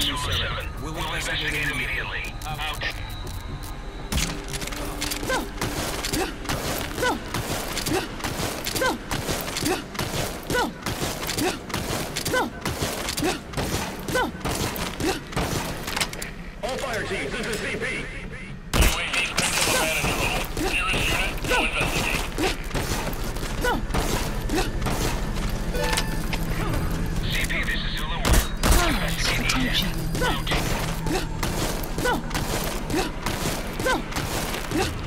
Super 7. We'll investigate immediately. Out. No.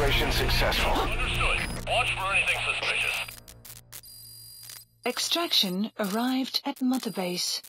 Exfiltration successful. Understood. Watch for anything suspicious. Extraction arrived at Mother Base.